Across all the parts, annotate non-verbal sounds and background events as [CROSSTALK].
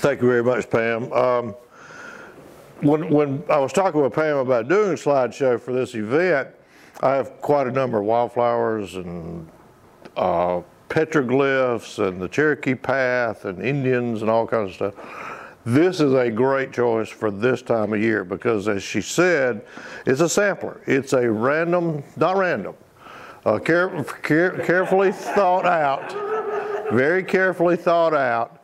Thank you very much, Pam. Um, when, when I was talking with Pam about doing a slideshow for this event, I have quite a number of wildflowers and uh, petroglyphs and the Cherokee Path and Indians and all kinds of stuff. This is a great choice for this time of year because, as she said, it's a sampler. It's a random, not random, uh, care, care, carefully thought out, very carefully thought out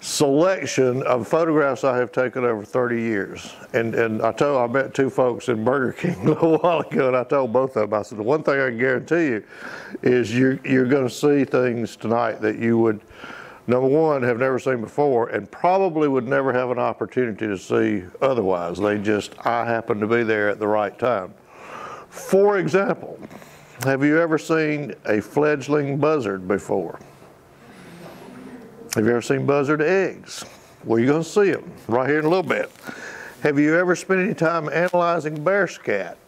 selection of photographs I have taken over 30 years. And, and I told, I met two folks in Burger King [LAUGHS] a little while ago, and I told both of them, I said, the one thing I can guarantee you is you're, you're going to see things tonight that you would, number one, have never seen before, and probably would never have an opportunity to see otherwise. They just, I happened to be there at the right time. For example, have you ever seen a fledgling buzzard before? Have you ever seen buzzard eggs? Well, you're going to see them right here in a little bit. Have you ever spent any time analyzing bear scat?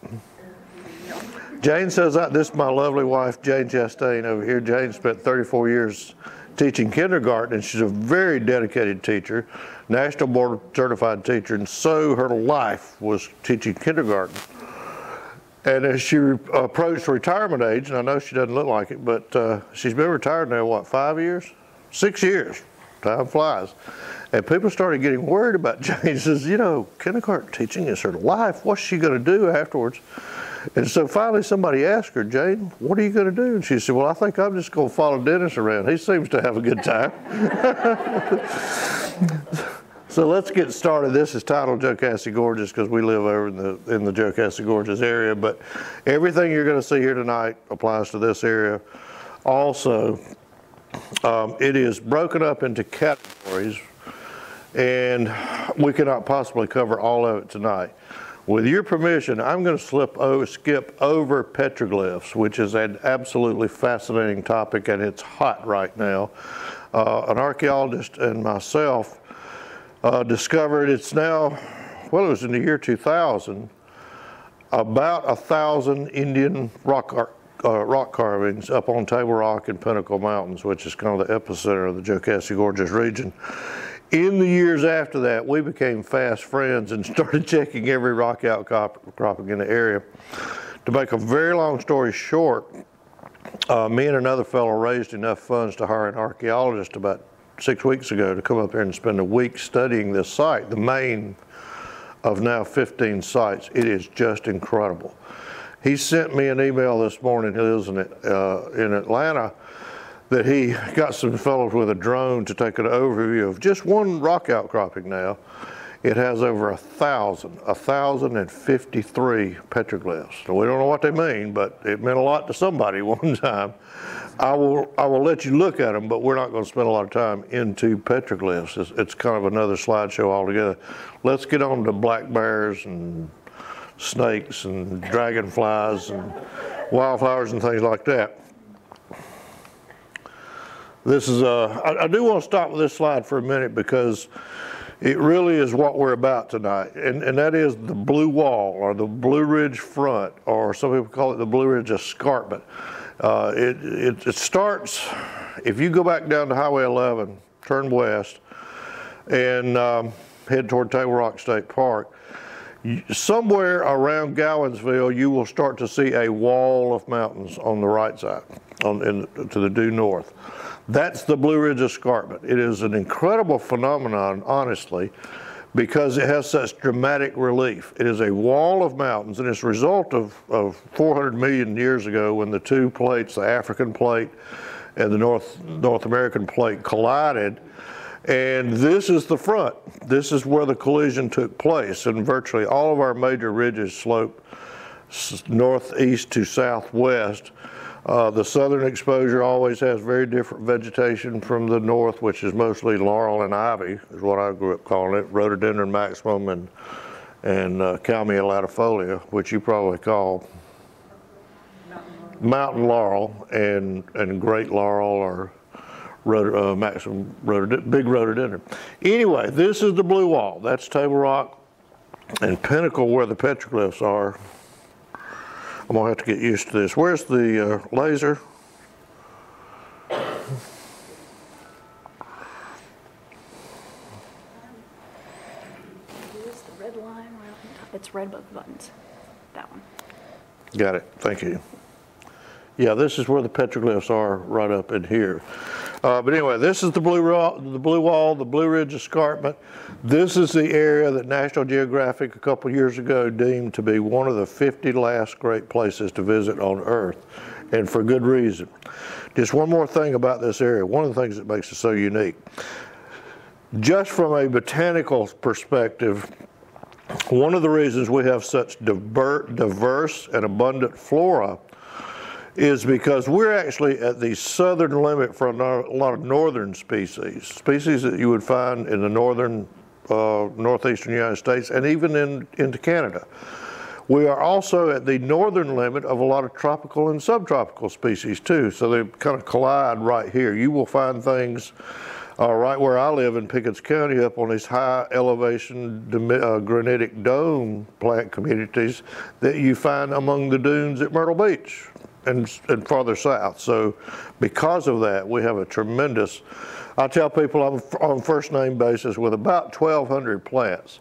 Jane says, this is my lovely wife, Jane Chastain over here. Jane spent 34 years teaching kindergarten, and she's a very dedicated teacher, national board certified teacher, and so her life was teaching kindergarten. And as she re- approached retirement age, and I know she doesn't look like it, but uh, she's been retired now, what, five years? Six years. Time flies. And people started getting worried about [LAUGHS] Jane. Says, you know, kindergarten teaching is her life. What's she going to do afterwards? And so finally somebody asked her, Jane, what are you going to do? And she said, well, I think I'm just going to follow Dennis around. He seems to have a good time. [LAUGHS] so let's get started. This is titled Jocassee Gorges because we live over in the, in the Jocassee Gorges area. But everything you're going to see here tonight applies to this area. Also, um, it is broken up into categories, and we cannot possibly cover all of it tonight. With your permission, I'm going to slip over, skip over petroglyphs, which is an absolutely fascinating topic, and it's hot right now. Uh, an archaeologist and myself uh, discovered it's now, well, it was in the year 2000, about a thousand Indian rock art uh, rock carvings up on Table Rock and Pinnacle Mountains, which is kind of the epicenter of the Jocassee Gorges region. In the years after that, we became fast friends and [LAUGHS] started checking every rock outcropping in the area. To make a very long story short, uh, me and another fellow raised enough funds to hire an archaeologist about six weeks ago to come up here and spend a week studying this site, the main of now 15 sites. It is just incredible. He sent me an email this morning, lives in, uh, in Atlanta, that he got some fellows with a drone to take an overview of just one rock outcropping now. It has over a thousand, a thousand and fifty-three petroglyphs. So we don't know what they mean, but it meant a lot to somebody [LAUGHS] one time. I will, I will let you look at them, but we're not going to spend a lot of time into petroglyphs. It's, it's kind of another slideshow altogether. Let's get on to black bears and snakes and dragonflies and wildflowers and things like that. This is, uh, I, I do want to stop with this slide for a minute because it really is what we're about tonight, and, and that is the Blue Wall or the Blue Ridge Front, or some people call it the Blue Ridge Escarpment. Uh, it, it, it starts, if you go back down to Highway 11, turn west, and um, head toward Table Rock State Park, somewhere around Gowensville, you will start to see a wall of mountains on the right side, on in, to the due north. That's the Blue Ridge Escarpment. It is an incredible phenomenon, honestly, because it has such dramatic relief. It is a wall of mountains, and it's a result of, of 400 million years ago when the two plates, the African plate and the North, North American plate, collided and this is the front. This is where the collision took place. And virtually all of our major ridges slope northeast to southwest. Uh, the southern exposure always has very different vegetation from the north, which is mostly laurel and ivy, is what I grew up calling it, rhododendron maximum and, and uh, Kalmia latifolia, which you probably call mountain laurel and, and great laurel or rhodo, uh, maximum rhodo, big rhododendron. Anyway, this is the blue wall. That's Table Rock and Pinnacle where the petroglyphs are. I'm gonna have to get used to this. Where's the uh, laser? red line right. It's red above buttons. That one. Got it, thank you. Yeah, this is where the petroglyphs are, right up in here. Uh, but anyway, this is the blue, the blue wall, the Blue Ridge Escarpment. This is the area that National Geographic a couple years ago deemed to be one of the 50 last great places to visit on Earth, and for good reason. Just one more thing about this area. One of the things that makes it so unique. Just from a botanical perspective, one of the reasons we have such diverse and abundant flora is because we're actually at the southern limit for a lot of northern species, species that you would find in the northern, uh, northeastern United States and even in, into Canada. We are also at the northern limit of a lot of tropical and subtropical species too, so they kind of collide right here. You will find things uh, right where I live in Pickens County, up on these high elevation uh, granitic dome plant communities that you find among the dunes at Myrtle Beach and, and farther south. So, because of that, we have a tremendous. I tell people I'm on first name basis with about 1,200 plants.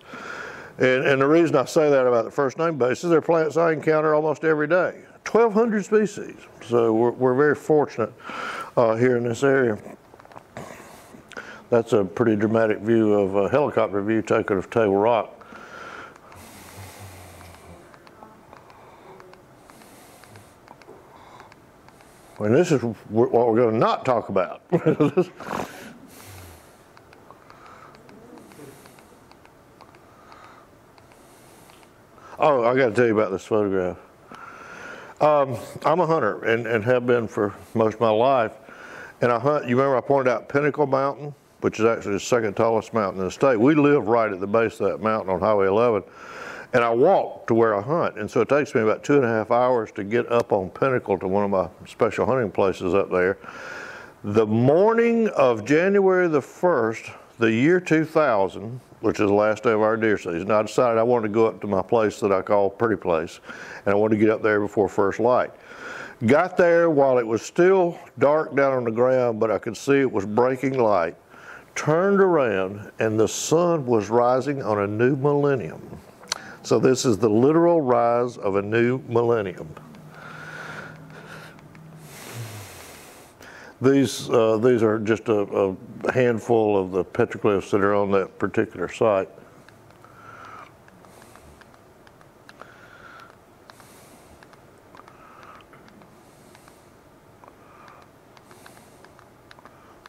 And, and the reason I say that about the first name basis, they're plants I encounter almost every day. 1,200 species. So we're, we're very fortunate uh, here in this area. That's a pretty dramatic view of a helicopter view taken of Table Rock. And this is what we're going to not talk about. [LAUGHS] oh, I got to tell you about this photograph. Um, I'm a hunter and, and have been for most of my life. And I hunt, you remember I pointed out Pinnacle Mountain, which is actually the second tallest mountain in the state. We live right at the base of that mountain on Highway 11. And I walk to where I hunt. And so it takes me about two and a half hours to get up on Pinnacle to one of my special hunting places up there. The morning of January the 1st, the year 2000, which is the last day of our deer season, I decided I wanted to go up to my place that I call Pretty Place, and I wanted to get up there before first light. Got there while it was still dark down on the ground, but I could see it was breaking light. Turned around, and the sun was rising on a new millennium. So this is the literal rise of a new millennium. These, uh, these are just a, a handful of the petroglyphs that are on that particular site.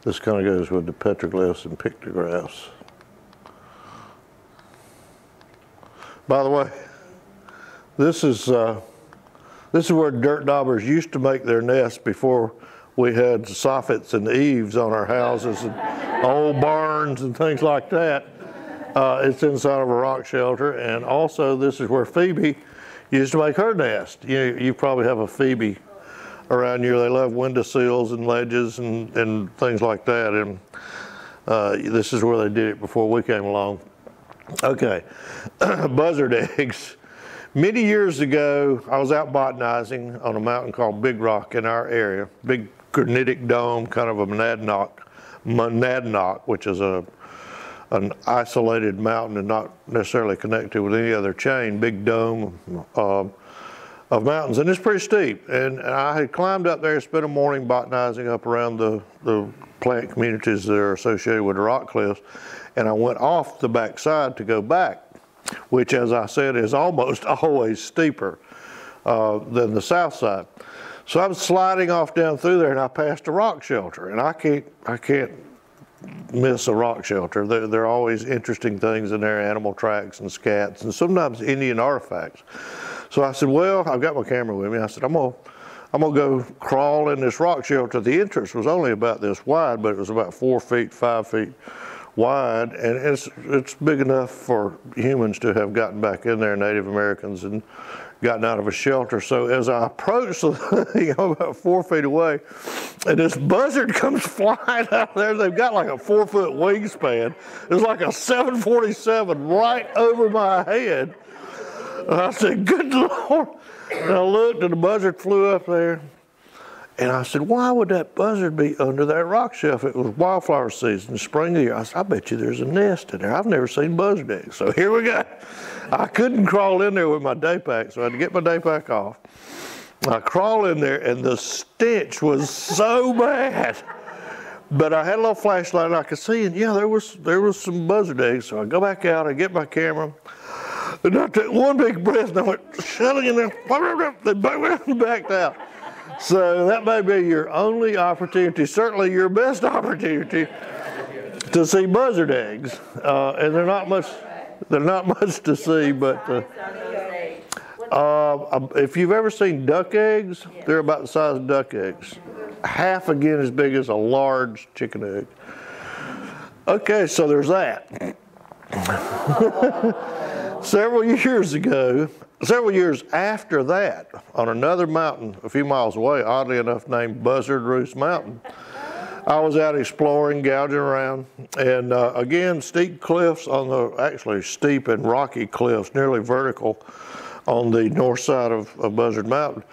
This kind of goes with the petroglyphs and pictographs. By the way, this is uh, this is where dirt daubers used to make their nests before we had soffits and eaves on our houses and old barns and things like that. Uh, it's inside of a rock shelter, and also this is where Phoebe used to make her nest. You you probably have a Phoebe around you. They love windowsills and ledges and, and things like that, and uh, this is where they did it before we came along. Okay, [CLEARS THROAT] buzzard eggs. Many years ago, I was out botanizing on a mountain called Big Rock in our area. Big granitic dome, kind of a monadnock, monadnock, which is a an isolated mountain and not necessarily connected with any other chain. Big dome um, of mountains, and it's pretty steep. And I had climbed up there, spent a morning botanizing up around the the plant communities that are associated with the rock cliffs, and I went off the backside to go back, which, as I said, is almost [LAUGHS] always steeper uh, than the south side. So I'm sliding off down through there, and I passed a rock shelter, and I can't, I can't miss a rock shelter. There, there are always interesting things in there, animal tracks and scats, and sometimes Indian artifacts. So I said, well, I've got my camera with me. I said, I'm gonna, I'm gonna go crawl in this rock shelter. The entrance was only about this wide, but it was about four feet, five feet wide, and it's it's big enough for humans to have gotten back in there, Native Americans, and gotten out of a shelter. So as I approach, the [LAUGHS] you know, about four feet away, and this buzzard [LAUGHS] comes flying out there. They've got like a four foot wingspan. It's like a 747 right over my head. And I said, "Good Lord!" And I looked, and the buzzard flew up there. And I said, why would that buzzard be under that rock shelf? It was wildflower season, spring of year. I said, I bet you there's a nest in there. I've never seen buzzard eggs. So here we go. I couldn't crawl in there with my day pack, so I had to get my day pack off. I crawl in there, and the stench was so bad. But I had a little flashlight, and I could see, and yeah, there was there was some buzzard eggs. So I go back out, I get my camera, and I took one big breath, and I went, shutting in there, they backed out. So that may be your only opportunity, certainly your best [LAUGHS] opportunity to see buzzard eggs. Uh, and they're not much, they're not [LAUGHS] much to see, but uh, uh, if you've ever seen duck eggs, they're about the size of duck eggs. Half again as big as a large chicken egg. Okay, so there's that. [LAUGHS] Several years ago, several years after that, on another mountain a few miles away, oddly enough named Buzzard Roost Mountain, I was out exploring, gouging around, and uh, again, steep cliffs on the, actually steep and rocky cliffs, nearly vertical on the north side of, of Buzzard Mountain.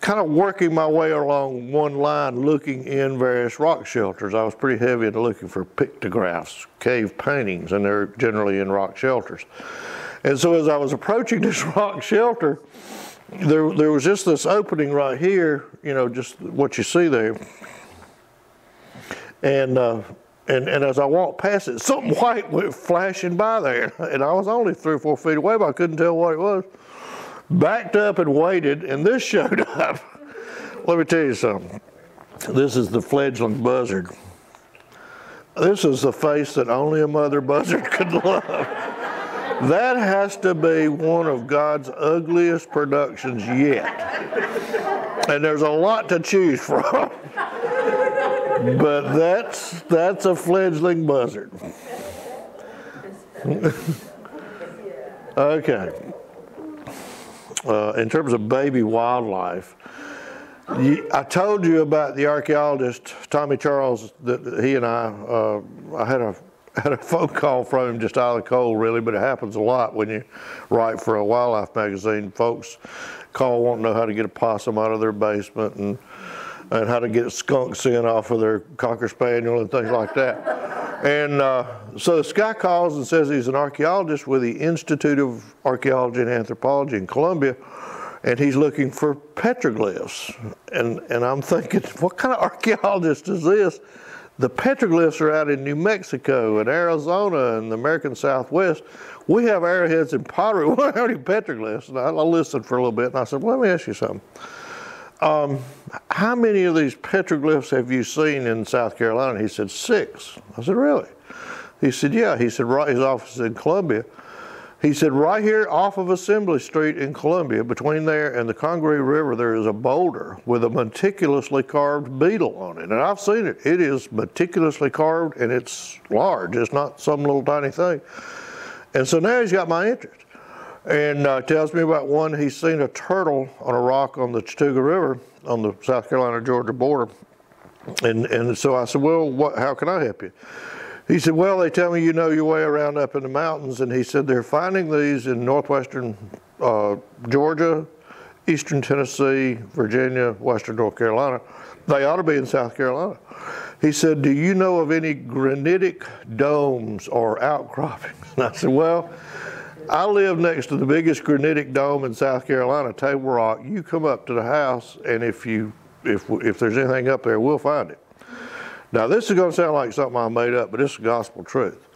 Kind of working my way along one line, looking in various rock shelters. I was pretty heavy into looking for pictographs, cave paintings, and they're generally in rock shelters. And so as I was approaching [LAUGHS] this rock shelter, there, there was just this opening right here, you know, just what you see there. And, uh, and, and as I walked past it, something [LAUGHS] white went flashing by there. And I was only three or four feet away, but I couldn't tell what it was. Backed up and waited, and this [LAUGHS] showed up. Let me tell you something. This is the fledgling buzzard. This is the face that only a mother buzzard could love. That has to be one of God's ugliest productions yet. And there's a lot to choose from. But that's that's a fledgling buzzard. okay. Uh, in terms of baby wildlife, I told you about the archaeologist Tommy Charles that he and I. Uh, I had a [LAUGHS] had a phone call from him just out of the cold, really, but it happens a lot when you write for a wildlife magazine. Folks call wanting to know how to get a possum out of their basement and and how to get skunks in off of their cocker spaniel and things like that. And uh, so this guy calls and says he's an archaeologist with the Institute of Archaeology and Anthropology in Columbia, and he's looking for petroglyphs. And and I'm thinking, [LAUGHS] what kind of archaeologist is this? The petroglyphs are out in New Mexico and Arizona and the American Southwest. We have arrowheads and pottery. [LAUGHS] We don't have any petroglyphs. And I, listened for a little bit and I said, well, let me ask you something. Um, how many of these petroglyphs have you seen in South Carolina? He said, six. I said, really? He said, yeah. He said, right, his office is in Columbia. He said, right here off of Assembly Street in Columbia, between there and the Congaree River, there is a boulder with a meticulously carved beetle on it. And I've seen it. It is meticulously carved and it's large. It's not some little tiny thing. And so now he's got my interest. And uh, tells me about one, he's seen a turtle on a rock on the Chattooga River on the South Carolina-Georgia border. And, and so I said, well, what, how can I help you? He said, well, they tell me you know your way around up in the mountains. And he said, they're finding these in northwestern uh, Georgia, eastern Tennessee, Virginia, western North Carolina. They ought to be in South Carolina. He said, do you know of any granitic domes or outcroppings? [LAUGHS] And I said, well, I live next to the biggest granitic dome in South Carolina, Table Rock. You come up to the house, and if you if if there's anything up there, we'll find it. Now, this is going to sound like something I made up, but it's gospel truth.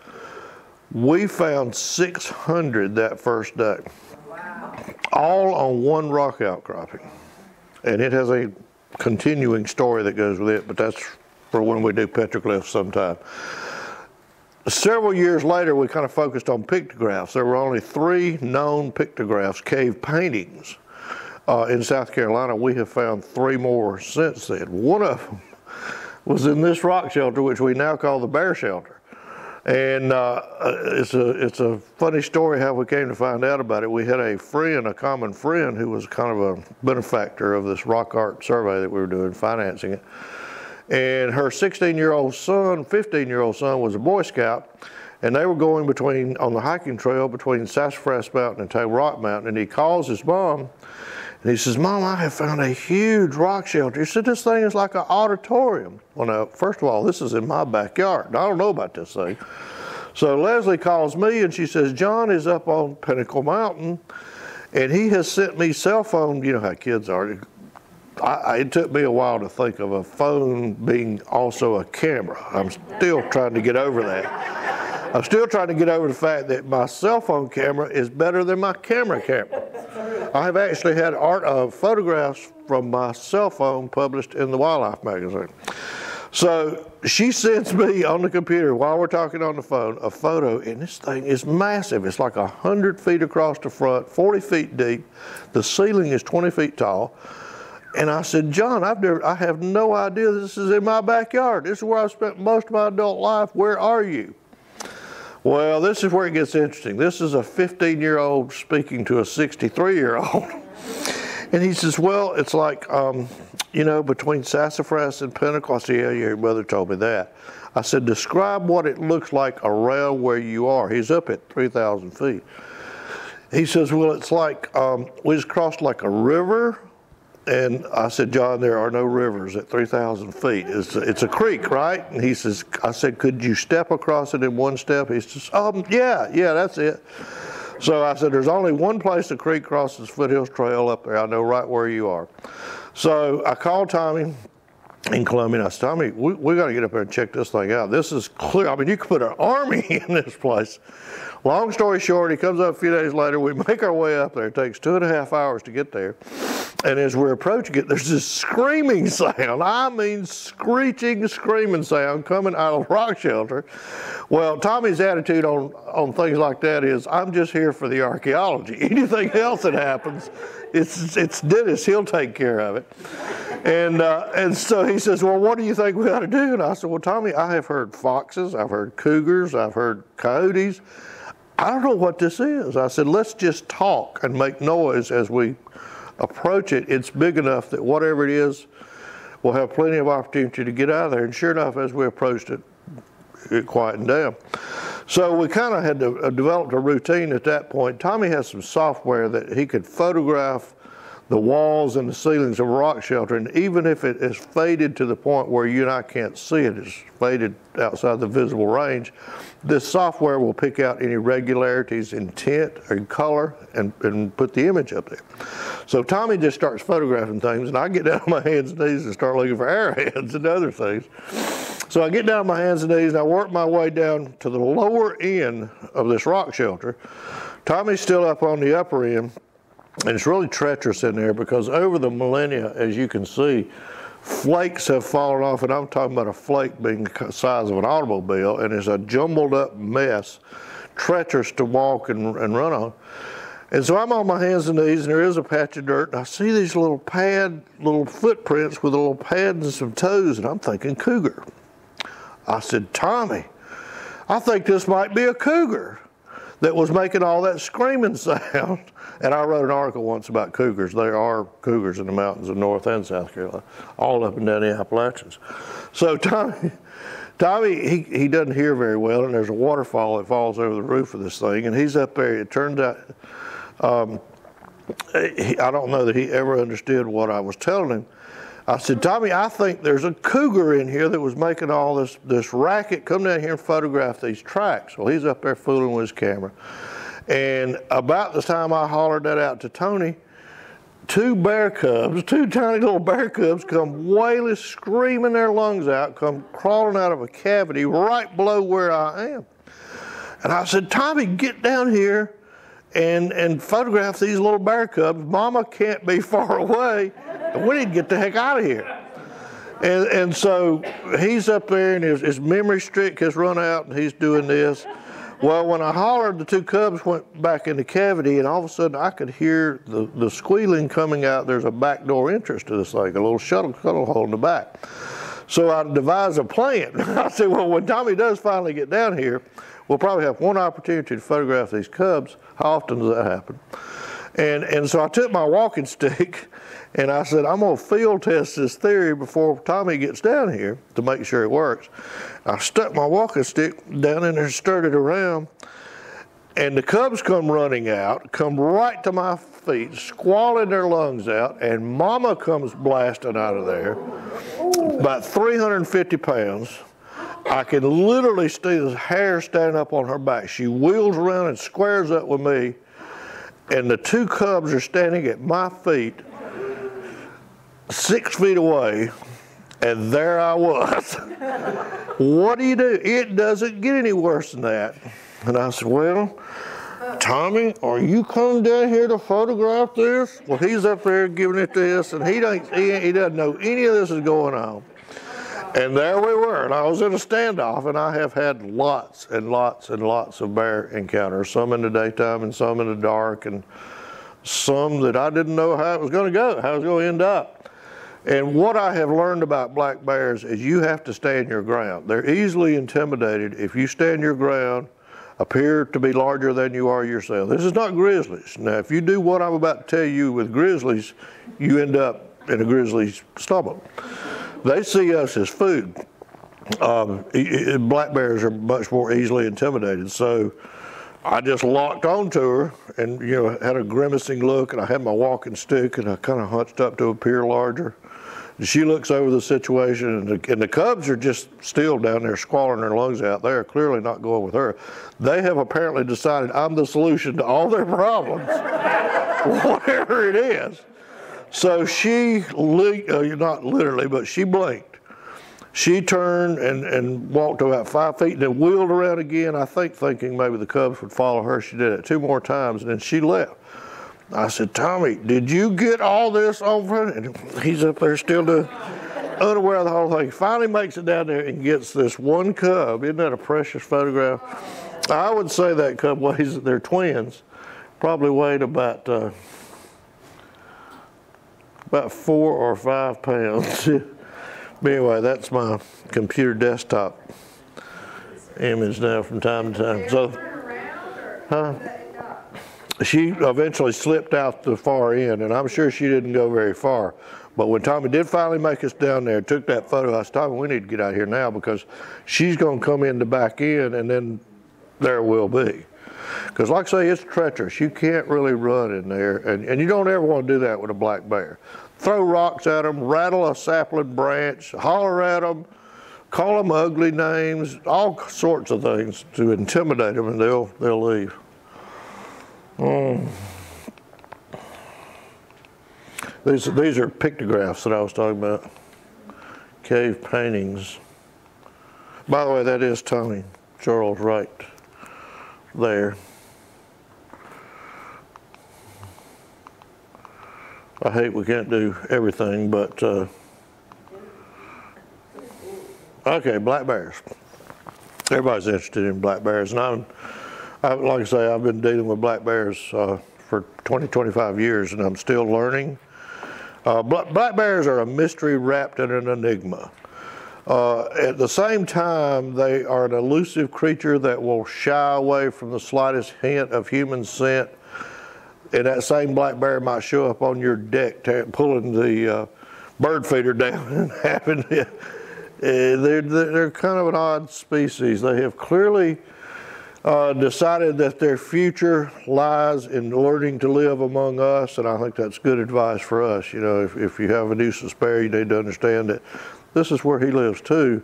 We found 600 that first day, wow. all on one rock outcropping. And it has a continuing story that goes with it, but that's for when we do petroglyphs sometime. Several years later, we kind of focused on pictographs. There were only three known pictographs, cave paintings, uh, in South Carolina. We have found three more since then. One of them was in this rock shelter, which we now call the bear shelter. And uh, it's a it's a funny story how we came to find out about it. We had a friend, a common friend, who was kind of a benefactor of this rock art survey that we were doing, financing it. And her 16-year-old son, 15-year-old son, was a Boy Scout, and they were going between on the hiking trail between Sassafras Mountain and Table Rock Mountain. And he calls his mom And he says, Mom, I have found a huge rock shelter. He said, This thing is like an auditorium. Well, now, first of all, this is in my backyard. I don't know about this thing. So Leslie calls me and she says, John is up on Pinnacle Mountain and he has sent me cell phone. You know how kids are. I, it took me a while to think of a phone being also a camera. I'm still trying to get over that. I'm still trying to get over the fact that my cell phone camera is better than my camera camera. I have actually had art of photographs from my cell phone published in the Wildlife magazine. So she sends me on the computer while we're talking on the phone a photo, and this thing is massive. It's like 100 feet across the front, 40 feet deep. The ceiling is 20 feet tall. And I said, John, I've never, I have no idea this is in my backyard. This is where I've spent most of my adult life. Where are you? Well, this is where it gets interesting. This is a 15 year old speaking to a 63 year old. [LAUGHS] And he says, Well, it's like, um, you know, between Sassafras and said, Yeah, your mother told me that. I said, Describe what it looks like around where you are. He's up at 3,000 feet. He says, Well, it's like um, we just crossed like a river. And I said, John, there are no rivers at 3,000 feet. It's, it's a creek, right? And he says, I said, Could you step across it in one step? He says, um, Yeah, yeah, that's it. So I said, there's only one place the creek crosses Foothills Trail up there. I know right where you are. So I called Tommy in Columbia. Tommy, we, we got to get up there and check this thing out. This is clear. I mean, you could put an army [LAUGHS] in this place. Long story short, he comes up a few days later. We make our way up there. It takes two and a half hours to get there. And as we're approaching it, there's this screaming [LAUGHS] sound. I mean, screeching, screaming sound coming out of rock shelter. Well, Tommy's attitude on, on things like that is, I'm just here for the archaeology. [LAUGHS] Anything else that happens, it's, it's Dennis. He'll take care of it. And, uh, and so he says, Well, what do you think we ought to do? And I said, Well, Tommy, I have heard foxes, I've heard cougars, I've heard coyotes. I don't know what this is. I said, Let's just talk and make noise as we approach it, it's big enough that whatever it is, we'll have plenty of opportunity to get out of there. And sure enough, as we approached it, it quietened down. So we kind of had to, uh, developed a routine at that point. Tommy has some software that he could photograph the walls and the ceilings of a rock shelter, and even if it is faded to the point where you and I can't see it, it's faded outside the visible range, this software will pick out any irregularities in tint and color and, and put the image up there. So Tommy just starts photographing things, and I get down on my hands and knees and start looking for arrowheads [LAUGHS] and other things. So I get down on my hands and knees and I work my way down to the lower end of this rock shelter. Tommy's still up on the upper end, and it's really treacherous in there because over the millennia, as you can see, flakes have fallen off, and I'm talking about a flake being the size of an automobile, and it's a jumbled up mess, treacherous to walk and, and run on. And so I'm on my hands and knees, and there is a patch of dirt, and I see these little pad, little footprints with a little pads and some toes, and I'm thinking cougar. I said, Tommy, I think this might be a cougar that was making all that screaming [LAUGHS] sound. And I wrote an article once about cougars. There are cougars in the mountains of North and South Carolina, all up and down the Appalachians. So [LAUGHS] Tommy, Tommy, he, he doesn't hear very well, and there's a waterfall that falls over the roof of this thing, and he's up there. It turns out, um, he, I don't know that he ever understood what I was telling him. I said, Tommy, I think there's a cougar in here that was making all this, this racket. Come down here and photograph these tracks. Well, he's up there fooling with his camera. And about the time I hollered that out to Tommy, two bear cubs, two tiny little bear cubs come wailing, screaming their lungs out, come crawling out of a cavity right below where I am. And I said, Tommy, get down here and, and photograph these little bear cubs. Mama can't be [LAUGHS] far away we need to get the heck out of here. And, and so he's up there and his, his memory streak has run out and he's doing this. Well, when I hollered, the two cubs went back in the cavity, and all of a sudden I could hear the, the squealing coming out. There's a back door entrance to this thing, a little shuttle scuttle hole in the back. So I devised a plan. [LAUGHS] I said, well, when Tommy does finally get down here, we'll probably have one opportunity to photograph these cubs. How often does that happen? And, and so I took my walking [LAUGHS] stick and I said, I'm going to field test this theory before Tommy gets down here to make sure it works. I stuck my walking stick down in there and stirred it around. And the cubs come running out, come right to my feet, squalling their lungs out, and mama comes blasting out of there, about 350 pounds. I can literally see the hair standing up on her back. She wheels around and squares up with me, and the two cubs are standing at my feet, six feet away, and there I was. [LAUGHS] what do you do? It doesn't get any worse than that. And I said, Well, Tommy, are you coming down here to photograph this? Well, he's up there giving it this, and he doesn't, he, he doesn't know any of this is going on. And there we were, and I was in a standoff, and I have had lots and lots and lots of bear encounters, some in the daytime and some in the dark, and some that I didn't know how it was going to go, how it was going to end up. And what I have learned about black bears is you have to stand your ground. They're easily intimidated if you stand your ground, appear to be larger than you are yourself. This is not grizzlies. Now, if you do what I'm about to tell you with grizzlies, you end up in a grizzly's stomach. They see us as food. Um, black bears are much more easily intimidated. So I just locked onto her and, you know, had a grimacing look and I had my walking stick and I kind of hunched up to appear larger. And she looks over the situation and the, and the cubs are just still down there squalling their lungs out. They're clearly not going with her. They have apparently decided I'm the solution to all their problems, [LAUGHS] whatever it is. So she, li- uh, not literally, but she blinked. She turned and, and walked about five feet and then wheeled around again, I think thinking maybe the Cubs would follow her. She did it two more times and then she left. I said, Tommy, did you get all this over? And he's up there still doing, unaware of the whole thing. Finally makes it down there and gets this one cub. Isn't that a precious photograph? I would say that cub weighs, they're twins, probably weighed about, uh, about four or five pounds. but [LAUGHS] anyway, that's my computer desktop image now from time to time. So, huh? She eventually slipped out the far end, and I'm sure she didn't go very far. But when Tommy did finally make us down there, took that photo, I said, Tommy, we need to get out here now because she's going to come in the back end, and then there will be. Because, like I say, it's treacherous. You can't really run in there, and, and you don't ever want to do that with a black bear. Throw rocks at them, rattle a sapling branch, holler at them, call them ugly names, all sorts of things to intimidate them, and they'll they'll leave. Mm. These these are pictographs that I was talking about. Cave paintings. By the way, that is Tommy Charles right there. I hate we can't do everything, but uh, okay, black bears. Everybody's interested in black bears, and I'm, I, like I say, I've been dealing with black bears uh, for 20, 25 years, and I'm still learning. Uh, bla- black bears are a mystery wrapped in an enigma. Uh, at the same time, they are an elusive creature that will shy away from the slightest hint of human scent. And that same black bear might show up on your deck, pulling the uh, bird feeder down [LAUGHS] and having it. Uh, they're, they're kind of an odd species. They have clearly uh, decided that their future lies in learning to live among us, and I think that's good advice for us. You know, if, if you have a nuisance spare, you need to understand that this is where he lives too.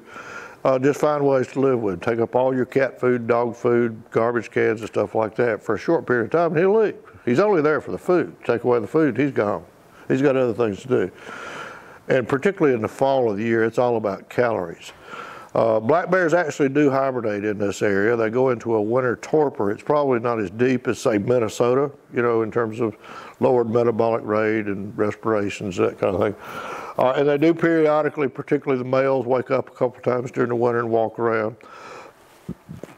Uh, just find ways to live with. Take up all your cat food, dog food, garbage cans, and stuff like that for a short period of time, and he'll leave. He's only there for the food. Take away the food, he's gone. He's got other things to do. And particularly in the fall of the year, it's all about calories. Uh, black bears actually do hibernate in this area. They go into a winter torpor. It's probably not as deep as, say, Minnesota, you know, in terms of lowered metabolic rate and respirations, that kind of thing. Uh, and they do periodically, particularly the males, wake up a couple times during the winter and walk around.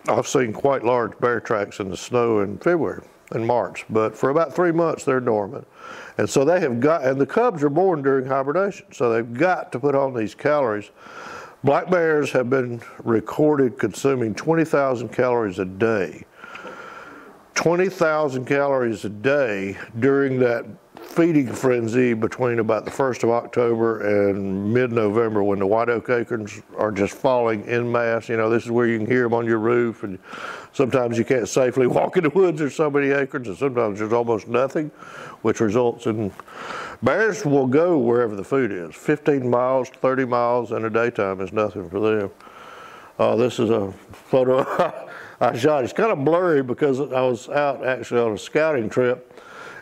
I've seen quite large bear tracks in the snow in February and March, but for about three months they're dormant. And so they have got, and the cubs are born during hibernation, so they've got to put on these calories. Black bears have been recorded consuming 20,000 calories a day. 20,000 calories a day during that feeding frenzy between about the 1st of October and mid-November when the white oak acorns are just falling in mass. You know, this is where you can hear them on your roof and sometimes you can't safely [LAUGHS] walk in the woods. There's so many acorns and sometimes there's almost nothing, which results in bears will go wherever the food is. 15 miles, 30 miles in the daytime is nothing for them. Uh, this is a photo [LAUGHS] I shot. It's kind of blurry because I was out actually on a scouting trip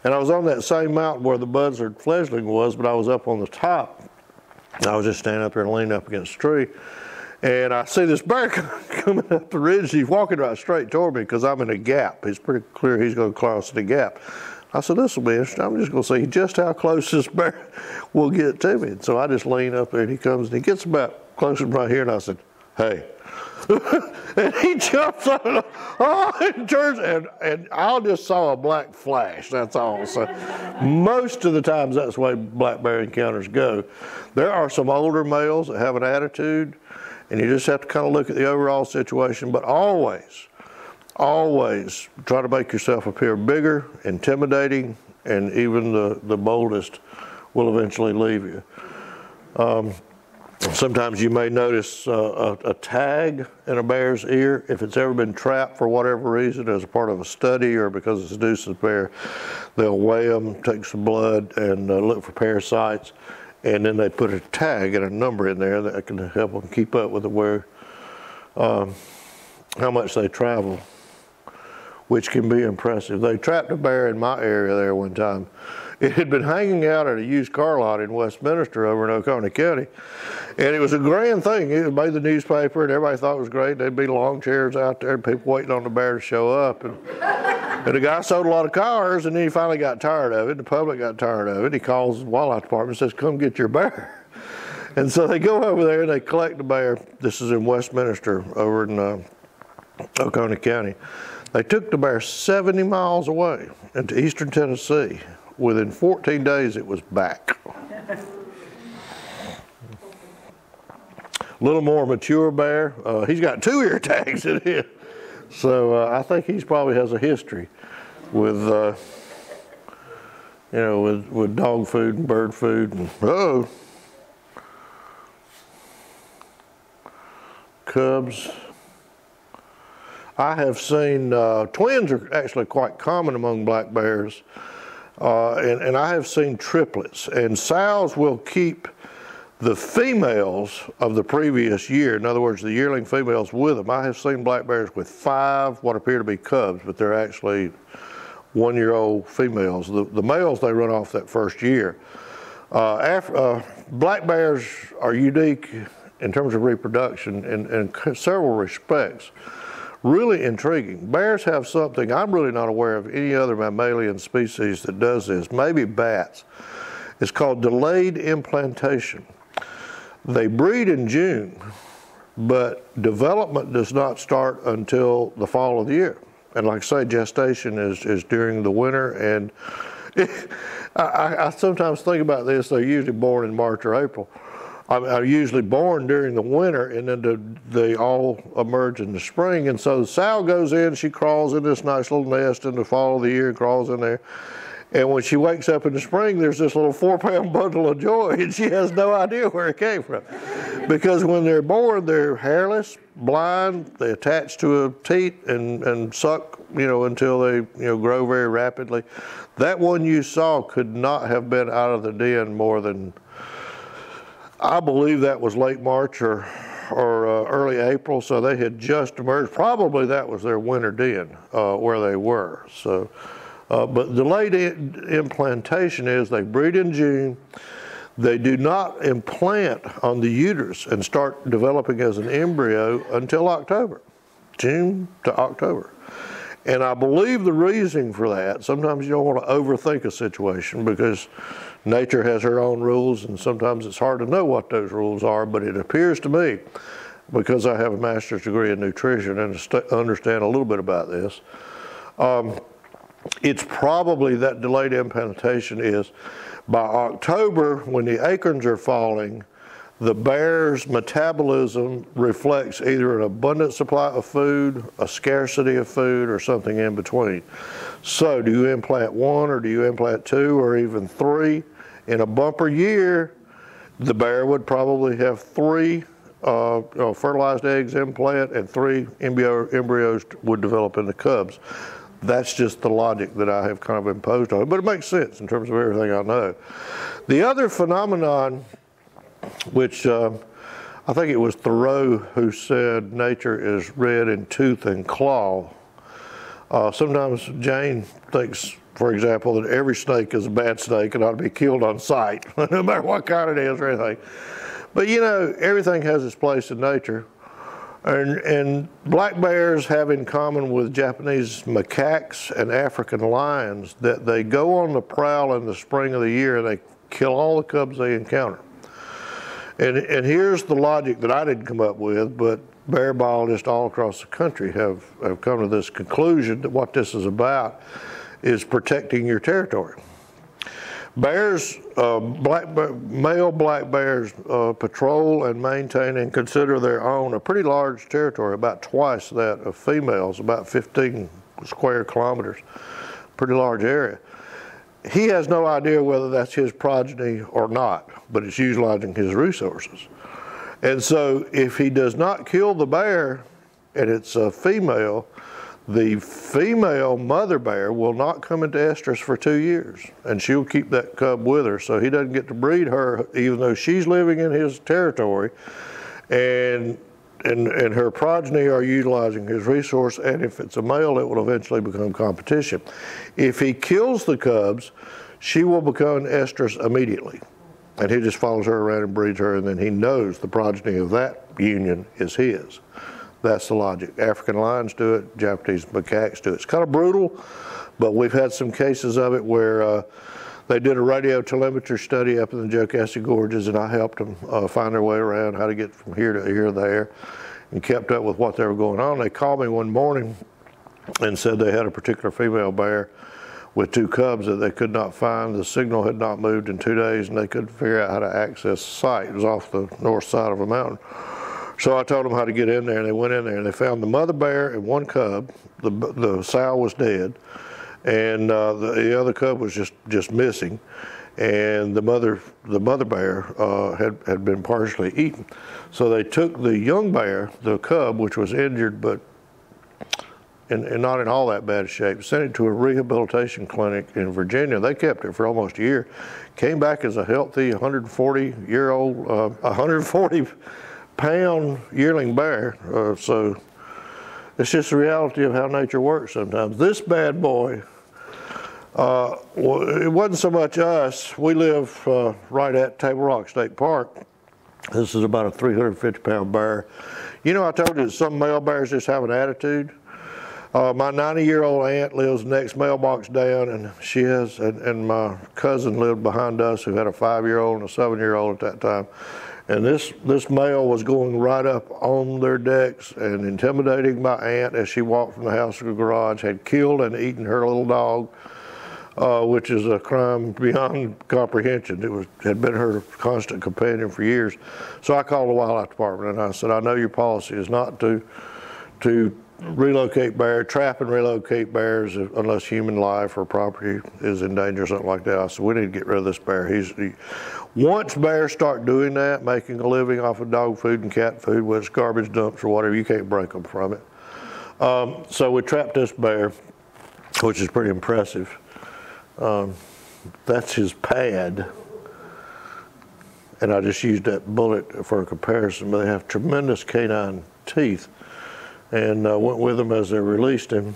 and I was on that same mountain where the buzzard fledgling was, but I was up on the top. I was just standing up there and leaning up against a tree. And I see this bear [LAUGHS] coming up the ridge. He's walking right straight toward me because I'm in a gap. It's pretty clear he's going to cross the gap. I said, this will be interesting. I'm just going to see just how close this [LAUGHS] bear will get to me. And so I just lean up there and he comes and he gets about close to right here. And I said, hey, [LAUGHS] and he jumps on oh, and turns, and, and I just saw a black flash. That's all. So most of the times that's the way black bear encounters go. There are some older males that have an attitude, and you just have to kind of look at the overall situation. But always, always try to make yourself appear bigger, intimidating, and even the, the boldest will eventually leave you. Um, Sometimes you may notice uh, a, a, tag in a bear's ear if it's ever been trapped for whatever reason as a part of a study or because it's a nuisance bear. They'll weigh them, take some blood, and uh, look for parasites, and then they put a tag and a number in there that can help them keep up with the where, um, how much they travel, which can be impressive. They trapped a bear in my area there one time it had been hanging out at a used car lot in Westminster over in Oconee County. And it was a grand thing. It made the newspaper and everybody thought it was great. There'd be long chairs out there people waiting on the bear to show up. And, and the guy sold a lot of cars and then he finally got tired of it. The public got tired of it. He calls the wildlife department and says, come get your bear. [LAUGHS] And so they go over there and they collect the bear. This is in Westminster over in uh, Oconee County. They took the bear 70 miles away into eastern Tennessee within 14 days it was back. A little more mature bear. Uh, he's got two ear tags in him. So uh, I think he's probably has a history with, uh, you know, with, with dog food and bird food. And, oh, cubs. I have seen, uh, twins are actually quite common among black bears. Uh, and, and I have seen triplets, and sows will keep the females of the previous year, in other words, the yearling females with them. I have seen black bears with five what appear to be cubs, but they're actually one-year-old females. The, the males, they run off that first year. Uh, after, uh, black bears are unique in terms of reproduction in, in several respects really intriguing. Bears have something, I'm really not aware of any other mammalian species that does this, maybe bats. It's called delayed implantation. They breed in June, but development does not start until the fall of the year. And like I say, gestation is, is during the winter. And [LAUGHS] I, I sometimes think about this, they're usually born in March or April. Are usually born during the winter and then the, they all emerge in the spring. And so the sow goes in, she crawls in this nice little nest in the fall of the year, crawls in there. And when she wakes up in the spring, there's this little four pound [LAUGHS] bundle of joy, and she has no idea where it came from. Because when they're born, they're hairless, blind, they attach to a teat and, and suck, you know, until they, you know, grow very rapidly. That one you saw could not have been out of the den more than, I believe that was late March or, or uh, early April, so they had just emerged. Probably that was their winter den uh, where they were. So. Uh, but delayed implantation is they breed in June, they do not implant on the uterus and start developing as an embryo until October, June to October. And I believe the reason for that, sometimes you don't want to overthink a situation because nature has her own rules and sometimes it's hard to know what those rules are, but it appears to me, because I have a master's degree in nutrition and understand a little bit about this, um, it's probably that delayed implantation is by October when the acorns are falling, the bear's metabolism reflects either an abundant supply of food, a scarcity of food, or something in between. So, do you implant one, or do you implant two, or even three? In a bumper year, the bear would probably have three uh, uh, fertilized eggs implant, and three embryo, embryos would develop into cubs. That's just the logic that I have kind of imposed on it, but it makes sense in terms of everything I know. The other phenomenon which uh, I think it was Thoreau who said nature is red in tooth and claw. Uh, sometimes Jane thinks, for example, that every snake is a bad snake and ought to be killed on sight, [LAUGHS] no matter what kind it is or anything. But you know, everything has its place in nature. And, and, black bears have in common with Japanese macaques and African lions that they go on the prowl in the spring of the year and they kill all the cubs they encounter. And, and here's the logic that I didn't come up with, but bear biologists all across the country have, have come to this conclusion that what this is about is protecting your territory. Bears, uh, black, male black bears uh, patrol and maintain and consider their own a pretty large territory, about twice that of females, about 15 square kilometers, pretty large area he has no idea whether that's his progeny or not, but it's utilizing his resources. And so if he does not kill the bear and it's a female, the female mother bear will not come into estrus for two years and she'll keep that cub with her. So he doesn't get to breed her even though she's living in his territory. And and, and her progeny are utilizing his resource, and if it's a male, it will eventually become competition. If he kills the cubs, she will become estrus immediately. And he just follows her around and breeds her, and then he knows the progeny of that union is his. That's the logic. African lions do it, Japanese macaques do it. It's kind of brutal, but we've had some cases of it where uh, they did a radio telemetry study up in the Jocassee Gorges, and I helped them uh, find their way around, how to get from here to here, there, and kept up with what they were going on. They called me one morning and said they had a particular female bear with two cubs that they could not find. The signal had not moved in two days, and they couldn't figure out how to access the site. It was off the north side of a mountain. So I told them how to get in there, and they went in there, and they found the mother bear and one cub. The, the sow was dead and uh, the, the, other cub was just just missing, and the mother the mother bear uh, had had been partially eaten. So they took the young bear, the cub, which was injured but and, not in all that bad shape, sent it to a rehabilitation clinic in Virginia. They kept it for almost a year. Came back as a healthy 140 year old, uh, 140 pound yearling bear. Uh, so it's just the reality of how nature works sometimes. This bad boy, uh, it wasn't so much us. We live uh, right at Table Rock State Park. This is about a 350 pound bear. You know, I told you that some male bears just have an attitude. Uh, my 90 year old aunt lives next mailbox down, and she has, and, and my cousin lived behind us who had a five year old and a seven year old at that time. And this, this male was going right up on their decks and intimidating my aunt as she walked from the house to the garage, had killed and eaten her little dog, uh, which is a crime beyond comprehension. It was, had been her constant companion for years. So I called the wildlife department and I said, I know your policy is not to, to relocate bears, trap and relocate bears unless human life or property is in danger or something like that. I said, we need to get rid of this bear. He's, he, once bears start doing that, making a living off of dog food and cat food, whether it's garbage dumps or whatever, you can't break them from it. Um, so we trapped this bear, which is pretty impressive. Um, that's his pad. And I just used that bullet for a comparison, but they have tremendous canine teeth. And uh, went with them as they released him.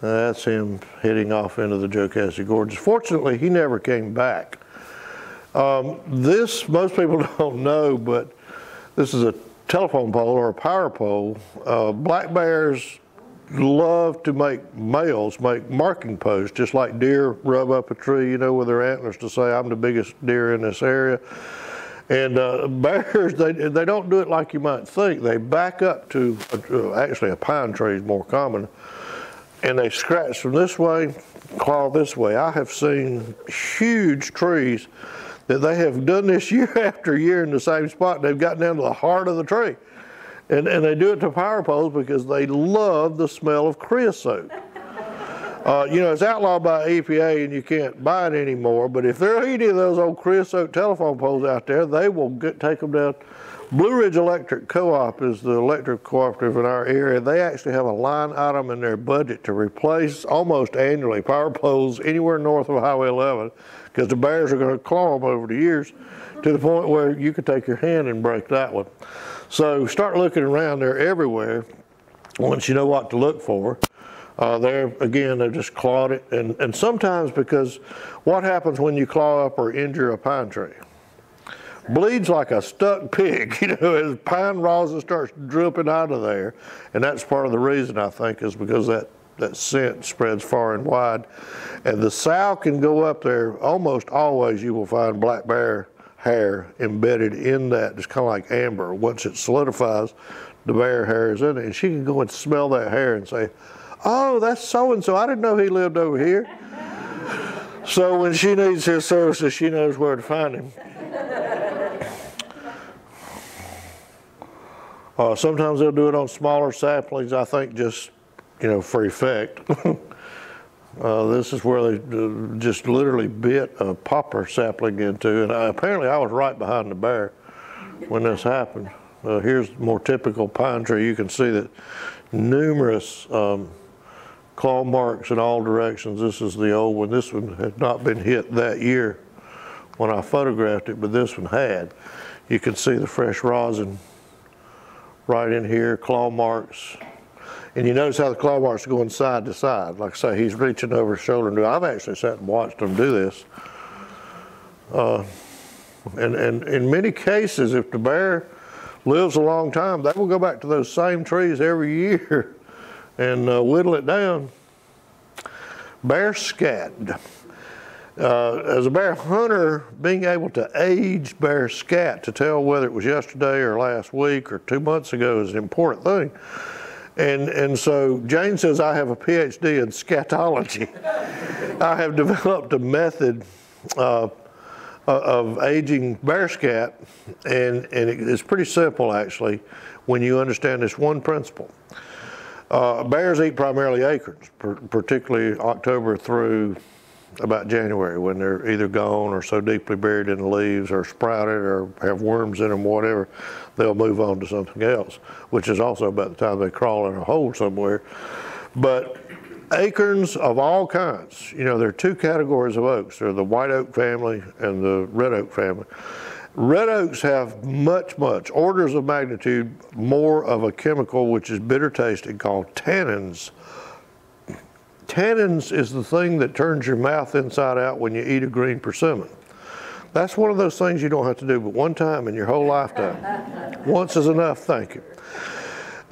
That's him heading off into the Jocassee Gorges. Fortunately, he never came back. Um, this, most people [LAUGHS] don't know, but this is a telephone pole or a power pole. Uh, black bears love to make males make marking posts, just like deer rub up a tree, you know, with their antlers to say, I'm the biggest deer in this area. And uh, [LAUGHS] bears, they, they don't do it like you might think. They back up to, uh, actually a pine tree is more common, and they scratch from this way, claw this way. I have seen huge trees that they have done this [LAUGHS] year after year in the same spot. They've gotten down to the heart of the tree. And, and they do it to power poles because they love the smell of creosote. Uh, you know, it's outlawed by EPA and you can't buy it anymore, but if there are any of those old creosote telephone poles out there, they will get, take them down. Blue Ridge Electric Co-op is the electric cooperative in our area. They actually have a line item in their budget to replace almost annually power poles anywhere north of Highway 11 because the bears are going to claw them over the years to the point where you could take your hand and break that one. So start looking around. They're everywhere once you know what to look for. Uh, there again, they've just clawed it, and, and sometimes because what happens when you claw up or injure a pine tree? Bleeds like a stuck pig, [LAUGHS] you know, as pine rosin starts dripping out of there, and that's part of the reason I think is because that that scent spreads far and wide, and the sow can go up there. Almost always, you will find black bear hair embedded in that. It's kind of like amber. Once it solidifies, the bear hair is in it, and she can go and smell that hair and say, oh, that's so and so. I didn't know he lived over here. [LAUGHS] so when she needs his services, she knows where to find him. Uh, sometimes they'll do it on smaller saplings, I think just, you know, for effect. [LAUGHS] uh, this is where they uh, just literally bit a poplar sapling into, and I, apparently I was right behind the bear when this happened. Uh, here's more typical pine tree. You can see that numerous um, claw marks in all directions. This is the old one. This one had not been hit that year when I photographed it, but this one had. You can see the fresh rosin right in here, claw marks. And you notice how the claw marks are going side to side. Like I say, he's reaching over his shoulder and. I've actually sat and watched him do this. Uh, and, and in many cases, if the bear lives a long time, they will go back to those same trees every year [LAUGHS] and uh, whittle it down. Bear scat. Uh, as a bear hunter, being able to age bear scat to tell whether it was yesterday or last week or two months ago is an important thing. And, and so Jane says, I have a PhD in scatology. [LAUGHS] I have developed a method uh, of aging bear scat, and, and it's pretty simple actually when you understand this one principle. Uh, bears eat primarily acorns, particularly October through about January when they're either gone or so deeply buried in the leaves or sprouted or have worms in them, whatever, they'll move on to something else, which is also about the time they crawl in a hole somewhere. But acorns of all kinds, you know, there are two categories of oaks. There are the white oak family and the red oak family. Red oaks have much, much, orders of magnitude more of a chemical which is bitter tasting called tannins. Tannins is the thing that turns your mouth inside out when you eat a green persimmon. That's one of those things you don't have to do but one time in your whole lifetime. [LAUGHS] Once is enough, thank you.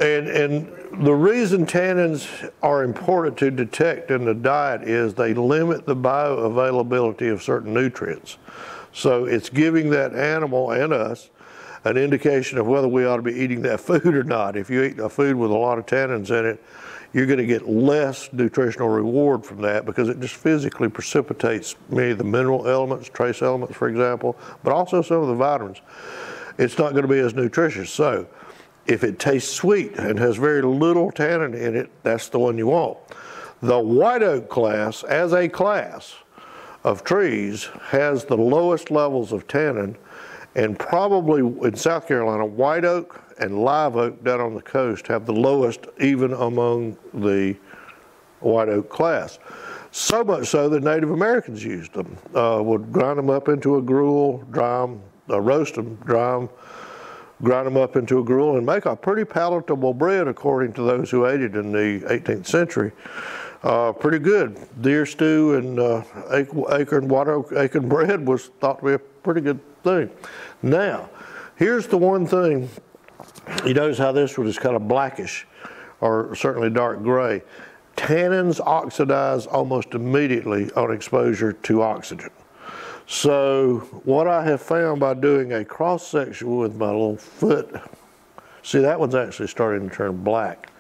And, and the reason tannins are important to detect in the diet is they limit the bioavailability of certain nutrients. So it's giving that animal and us an indication of whether we ought to be eating that [LAUGHS] food or not. If you eat a food with a lot of tannins in it, you're going to get less nutritional reward from that because it just physically precipitates many of the mineral elements, trace elements, for example, but also some of the vitamins. It's not going to be as nutritious. So if it tastes sweet and has very little tannin in it, that's the one you want. The white oak class, as a class, of trees has the lowest levels of tannin and probably in South Carolina, white oak and live oak down on the coast have the lowest even among the white oak class. So much so that Native Americans used them, uh, would grind them up into a gruel, dry them, uh, roast them, dry them, grind them up into a gruel and make a pretty palatable bread according to those who ate it in the 18th century uh, pretty good. Deer stew and acorn, water acorn bread was thought to be a pretty good thing. Now, here's the one thing. You notice how this one is kind of blackish or certainly dark gray. Tannins oxidize almost immediately on exposure to oxygen. So what I have found by doing a cross section with my little foot, see that one's actually starting to turn black.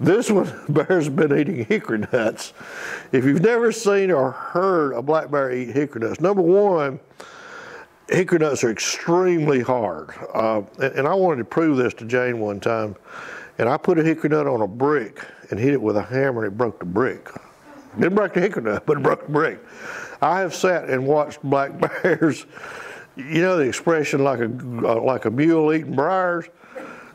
This one, [LAUGHS] bear's been eating hickory nuts. If you've never seen or heard a black bear eat hickory nuts, number one, hickory nuts are extremely hard. Uh, and, and I wanted to prove this to Jane one time. And I put a hickory nut on a brick and hit it with a hammer and it broke the brick. Didn't break the hickory nut, [LAUGHS] but it broke the brick. I have sat and watched black [LAUGHS] bears. You know the expression like a uh, like a mule eating briars.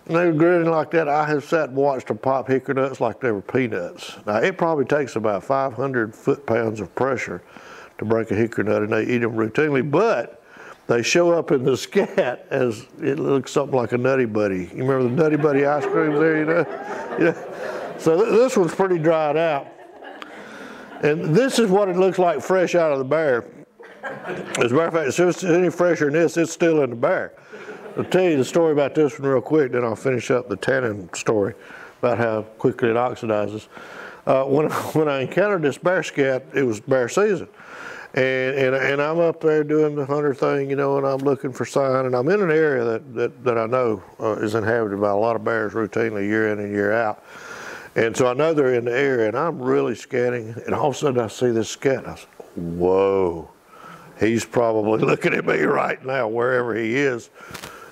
And they were grinning like that. I have sat and watched them pop hickory nuts like they were peanuts. Now it probably takes about 500 foot pounds of pressure to break a hickory nut, and they eat them routinely. But they show up in the scat as it looks something like a Nutty Buddy. You remember the Nutty Buddy ice cream there, you know? [LAUGHS] So th- this one's pretty dried out. And this is what it looks like fresh out of the bear. As a matter of fact, if it's any fresher than this, it's still in the bear. I'll tell you the story about this one real quick, then I'll finish up the tannin story about how quickly it oxidizes. Uh, when, [LAUGHS] when I encountered this bear scat, it was bear season. And, and, and I'm up there doing the hunter thing, you know, and I'm looking for sign, and I'm in an area that, that, that I know uh, is inhabited by a lot of bears routinely year in and year out. And so I know they're in the area, and I'm really scanning, and all of a sudden I see this scat, I said, whoa, he's probably [LAUGHS] looking at me right now, wherever he is.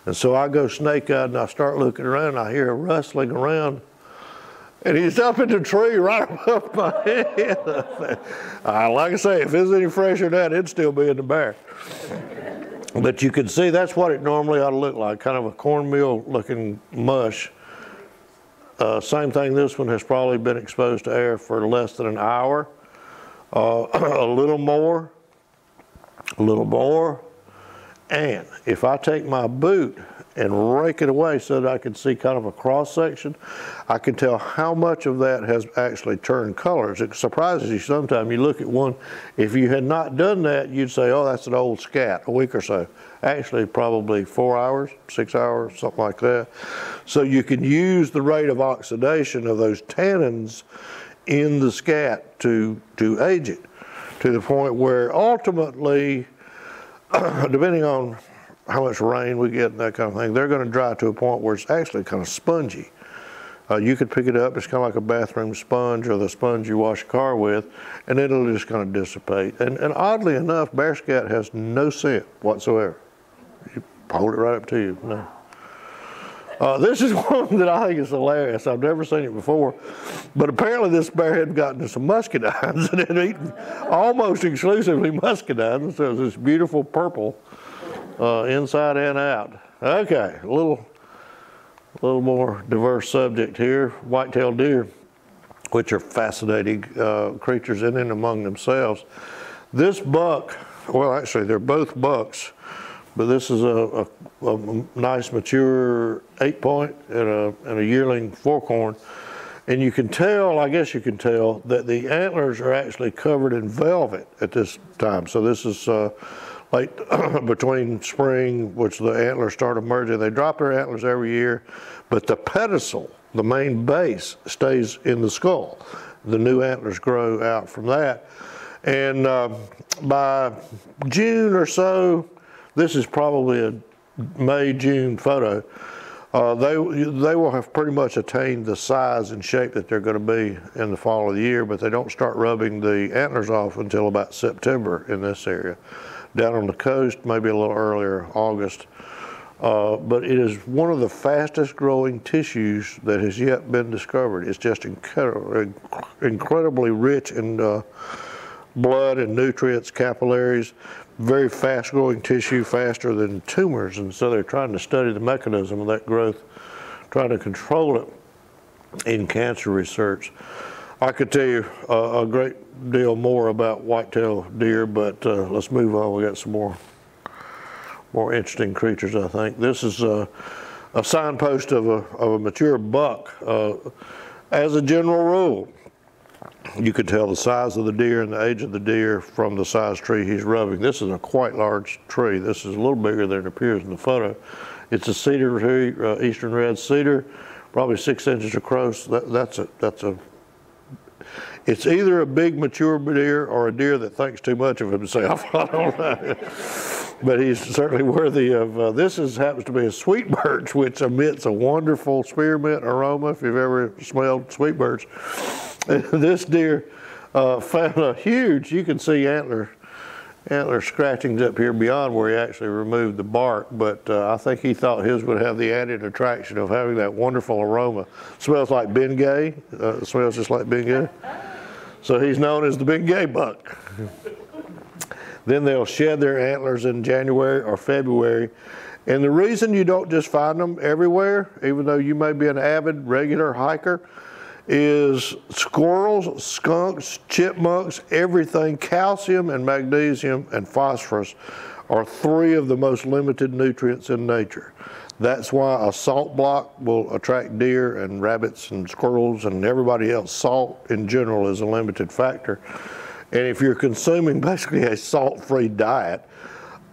And so I go snake-eyed, and I start looking around, and I hear a rustling around, and he's up in the tree right [LAUGHS] above my head. like I say, if it's any fresher than that, it'd still be in the bear. But you can see that's what it normally ought to look like, kind of a cornmeal looking mush. Uh, same thing, this one has probably been exposed to air for less than an hour. Uh, [CLEARS THROAT] a little more, a little more. And if I take my boot and rake it away so that I can see kind of a cross section, I can tell how much of that has actually turned colors. It surprises you sometimes. You look at one, if you had not done that, you'd say, oh, that's an old scat, a week or so. Actually, probably four hours, six hours, something like that. So you can use the rate of oxidation of those tannins in the scat to, to age it to the point where ultimately, [CLEARS THROAT] depending on how much rain we get and that kind of thing, they're going to dry to a point where it's actually kind of spongy. Uh, you could pick it up, it's kind of like a bathroom sponge or the sponge you wash a car with, and it'll just kind of dissipate. And, and oddly enough, bear scat has no scent whatsoever. You hold it right up to you. No. Uh, this is [LAUGHS] one that I think is hilarious. I've never seen it before, but apparently this bear had gotten some muscadines [LAUGHS] and had eaten almost exclusively muscadines. So it's this beautiful purple uh, inside and out. Okay, a little, little more diverse subject here. White-tailed deer, which are fascinating uh, creatures in and among themselves. This buck, well, actually, they're both bucks, but this is a, a, a nice mature eight point and a, and a yearling forkhorn. And you can tell, I guess you can tell, that the antlers are actually covered in velvet at this time. So this is uh, like [CLEARS THROAT] between spring, which the antlers start emerging. They drop their antlers every year, but the pedestal, the main base, stays in the skull. The new antlers grow out from that. And uh, by June or so, this is probably a May, June photo. Uh, they, they will have pretty much attained the size and shape that they're going to be in the fall of the year, but they don't start rubbing the antlers off until about September in this area down on the coast, maybe a little earlier, August. Uh, but it is one of the fastest growing tissues that has yet been discovered. It's just incredibly rich in uh, blood and nutrients, capillaries, very fast growing tissue, faster than tumors. And so they're trying to study the mechanism of that growth, trying to control it in cancer research. I could tell you uh, a great deal more about whitetail deer, but uh, let's move on. We got some more more interesting creatures, I think. This is a, a signpost of a, of a mature buck. Uh, as a general rule, you could tell the size of the deer and the age of the deer from the size tree he's rubbing. This is a quite large tree. This is a little bigger than it appears in the photo. It's a cedar tree, uh, eastern red cedar, probably six inches across. That, that's a that's a it's either a big mature deer or a deer that thinks too much of himself. [LAUGHS] I don't know. but he's certainly worthy of, uh, this is, happens to be a sweet birch, which emits a wonderful spearmint aroma if you've ever smelled sweet birch. [LAUGHS] this deer uh, found a huge, you can see antler antler scratchings up here beyond where he actually removed the bark, but uh, I think he thought his would have the added attraction of having that wonderful aroma. Smells like Bengay, uh, smells just like Bengay. So he's known as the big gay buck. then they'll shed their antlers in January or February. And the reason you don't just find them everywhere, even though you may be an avid regular hiker, is squirrels, skunks, chipmunks, everything, calcium and magnesium and phosphorus are three of the most limited nutrients in nature. That's why a salt block will attract deer and rabbits and squirrels and everybody else. Salt in general is a limited factor. And if you're consuming basically a salt-free diet,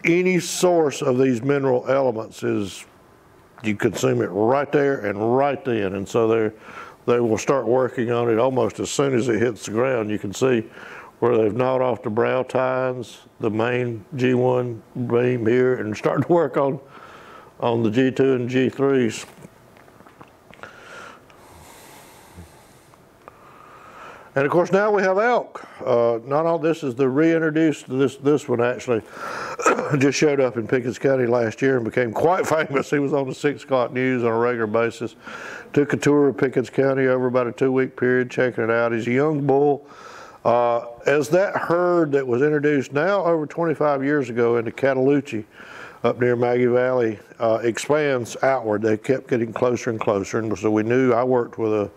any source of these mineral elements is, you consume it right there and right then. And so they will start working on it almost as soon as it hits the ground. You can see where they've gnawed off the brow tines, the main G1 beam here, and starting to work on, on the G2 and G3s. And of course, now we have elk. Uh, not all this is the reintroduced. This this one actually [COUGHS] just showed up in Pickens County last year and became quite [LAUGHS] famous. He was on the six o'clock news on a regular basis. Took a tour of Pickens County over about a two week period, checking it out. He's a young bull. Uh, as that herd that was introduced now over 25 years ago into Cataloochee, up near Maggie Valley, uh, expands outward, they kept getting closer and closer. And so we knew I worked with a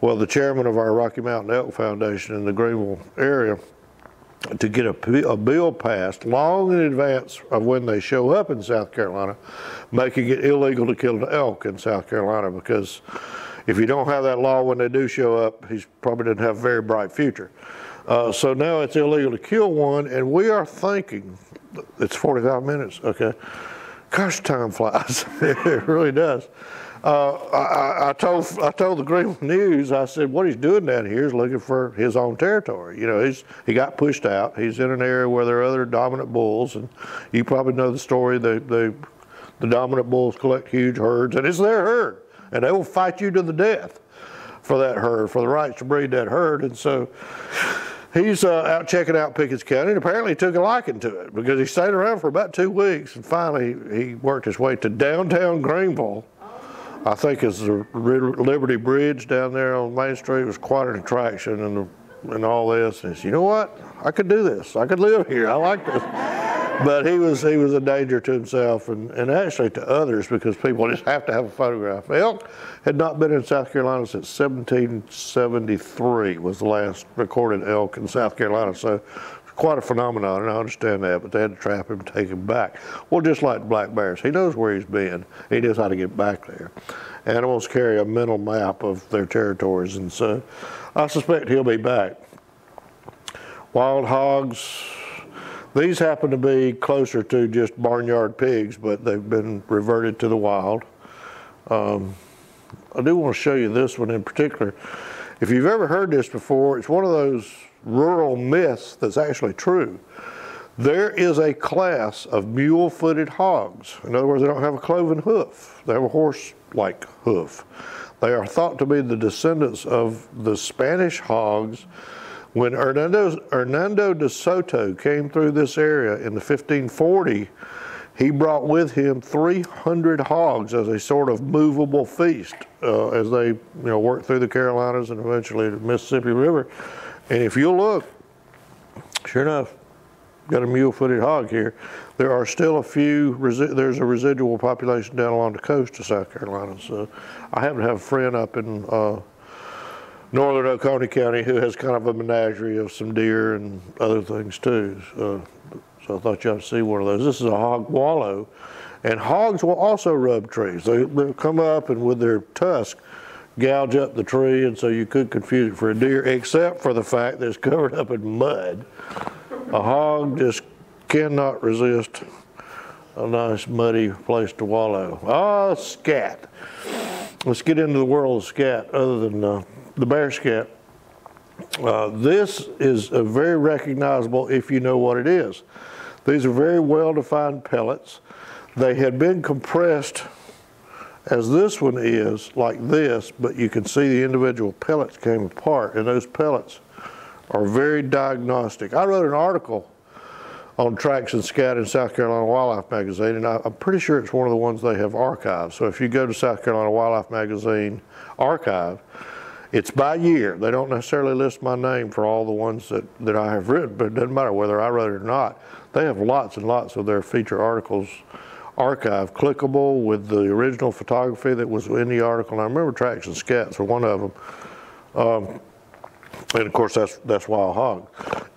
well, the chairman of our Rocky Mountain Elk Foundation in the Greenville area to get a, a, bill passed long in advance of when they show up in South Carolina, making it illegal to kill an elk in South Carolina because if you don't have that law when they do show up, he probably doesn't have a very bright future. Uh, so now it's illegal to kill one, and we are thinking, it's 45 minutes, okay. Gosh, time flies. [LAUGHS] it really does uh, I, I, told I told the Greenville News, I said, what he's doing down here is looking for his own territory. You know, he's he got pushed out. He's in an area where there are other dominant bulls, and you probably know the story. The the the dominant bulls collect huge herds, and it's their herd, and they will fight you to the death for that herd, for the rights to breed that herd, and so. He's uh, out checking out Pickens County and apparently took a liking to it because he stayed around for about two weeks and finally he worked his way to downtown Greenville I think as the Liberty Bridge down there on Main Street was quite an attraction and, and all this. And said, you know what? I could do this. I could live here. I like this. But he was he was a danger to himself and, and actually to others because people [LAUGHS] just have to have a photograph. Elk had not been in South Carolina since 1773 was the last recorded elk in South Carolina. So quite a phenomenon, and I understand that, but they had to trap him and take him back. Well, just like black bears, he knows where he's been. He knows how to get back there. Animals carry a mental map of their territories, and so I suspect he'll be back. Wild hogs, these happen to be closer to just barnyard pigs, but they've been reverted to the wild. Um, I do want to show you this one in particular. If you've ever heard this before, it's one of those rural myths that's actually true. There is a class of mule-footed hogs. In other words, they don't have a cloven hoof. They have a horse-like hoof. They are thought to be the descendants of the Spanish hogs. When Hernando, Hernando de Soto came through this area in the 1540, he brought with him 300 hogs as a sort of movable feast uh, as they you know, worked through the Carolinas and eventually the Mississippi River. And if you look, sure enough, got a mule-footed hog here. There are still a few, there's a residual population down along the coast of South Carolina. So I happen to have a friend up in uh, northern Oconee County who has kind of a menagerie of some deer and other things too. So, so I thought you ought to see one of those. This is a hog wallow. And hogs will also rub trees. They, will come up and with their tusk, gouge up the tree, and so you could confuse it for a deer, except for the fact that it's covered up in mud. A hog just cannot resist a nice muddy place to wallow. Ah, scat. Let's get into the world of scat other than uh, the bear scat. Uh, this is a very recognizable if you know what it is. These are very well-defined pellets. They had been compressed as this one is like this, but you can see the individual pellets came apart, and those pellets are very diagnostic. I wrote an article on tracks and scat in South Carolina Wildlife Magazine, and I, I'm pretty sure it's one of the ones they have archived. So if you go to South Carolina Wildlife Magazine archive, it's by year. They don't necessarily list my name for all the ones that, that I have written, but it doesn't matter whether I wrote it or not. They have lots and lots of their feature articles archived, clickable with the original photography that was in the article. And I remember tracks and scats were one of them. Um, and of course, that's that's wild hog. [LAUGHS]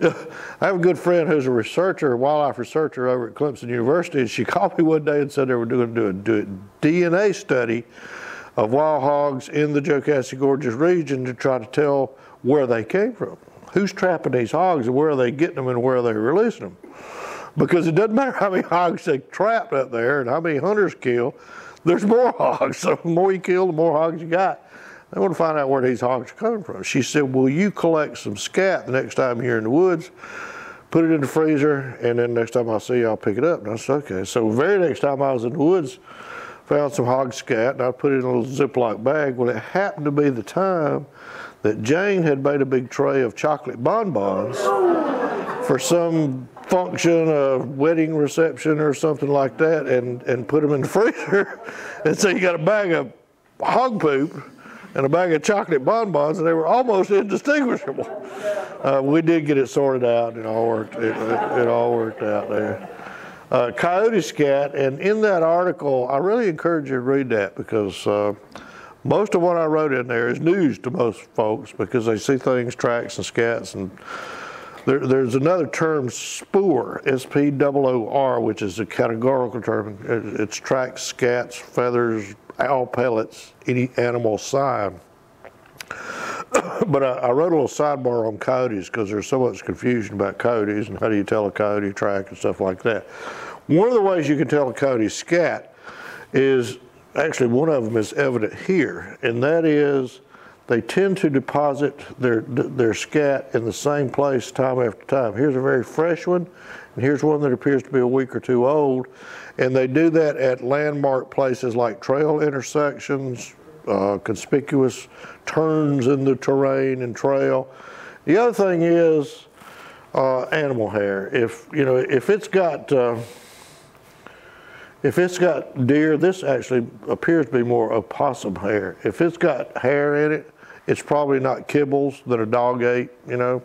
I have a good friend who's a researcher, a wildlife researcher over at Clemson University, and she [LAUGHS] called me one day and said they were going to do a, do a DNA study of wild hogs in the Jocassee Gorges region to try to tell where they came from. Who's trapping these hogs and where are they getting them and where are they releasing them? Because it doesn't matter how many hogs they trapped up there and how many hunters kill, there's more [LAUGHS] hogs. So the more you kill, the more hogs you got. I want to find out where these hogs are coming from. She said, will you collect some scat the next time you're in the woods, put it in the freezer, and then next time I see you, I'll pick it up. And I said, okay. So very next time I was in the woods, found some hog scat, and I put it in a little Ziploc bag. Well, it happened to be the time that Jane had made a big tray of chocolate bonbons for some function, a wedding reception or something like that, and, and put them in the [LAUGHS] freezer. and so you got a bag of hog poop and a bag of chocolate bonbons, and they were almost indistinguishable. Uh, we did get it sorted out, it all worked. It, it, it all worked out there. Uh, coyote scat, and in that article, I really encourage you to read that because uh, most of what I wrote in there is news to most folks because they see things, tracks, and scats, and there, there's another term, spoor, S-P-O-O-R, which is a categorical term. It- It's tracks, scats, feathers, owl pellets, any animal sign. [COUGHS] But I, I wrote a little sidebar on coyotes because there's so much confusion about coyotes and how do you tell a coyote track and stuff like that. One of the ways you can tell a coyote scat is, actually one of them is evident here, and that is they tend to deposit their, their scat in the same place time after time. Here's a very fresh one, and here's one that appears to be a week or two old. And they do that at landmark places like trail intersections, uh, conspicuous turns in the terrain and trail. The other thing is uh, animal hair. If, you know, if it's got, uh, if it's got deer, this actually appears to be more opossum hair. If it's got hair in it, it's probably not kibbles that a dog ate, you know.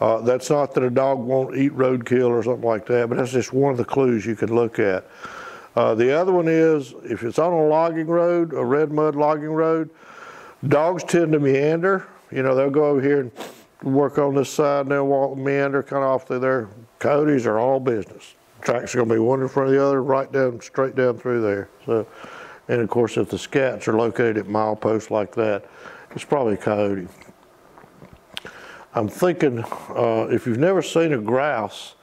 Uh, that's not that a dog won't eat roadkill or something like that, but that's just one of the clues you can look at. Uh, the other one is if it's on a logging road, a red mud logging road, dogs tend to meander. You know, they'll go over here and work on this side and they'll walk meander kind of off through there. Coyotes are all business. Tracks are going to be one in front of the other, right down, straight down through there. So, and of course, if the scats are located at mileposts like that, it's probably a coyote. I'm thinking uh, if you've never seen a grouse,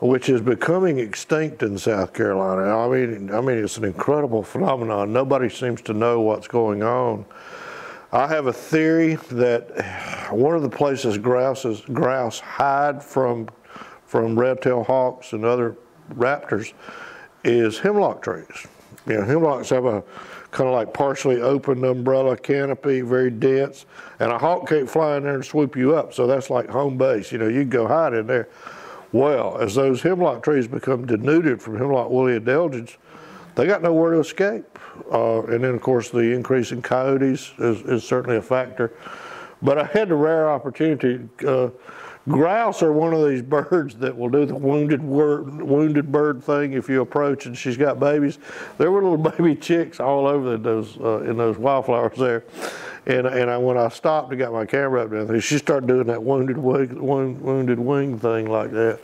which is becoming extinct in South Carolina. I mean, I mean, it's an incredible phenomenon. Nobody seems to know what's going on. I have a theory that one of the places grouses, grouse hide from from red-tailed hawks and other raptors is hemlock trees. You know, hemlocks have a kind of like partially open umbrella canopy, very dense, and a hawk can't fly in there and swoop you up. So that's like home base. You know, you can go hide in there. Well, as those hemlock trees become denuded from hemlock woolly adelgids, they got nowhere to escape. Uh, and then, of course, the increase in coyotes is, is certainly a factor. But I had the rare opportunity. Uh, grouse are one of these birds that will do the wounded wounded bird thing if you approach and she's got babies. There were little [LAUGHS] baby chicks all over those uh, in those wildflowers there. And, and I, when I stopped and got my camera up there, she started doing that wounded wing, wounded wing thing like that.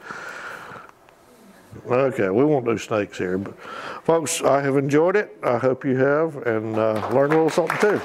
Okay, we won't do snakes here, but folks, I have enjoyed it. I hope you have, and uh, learned a little something too.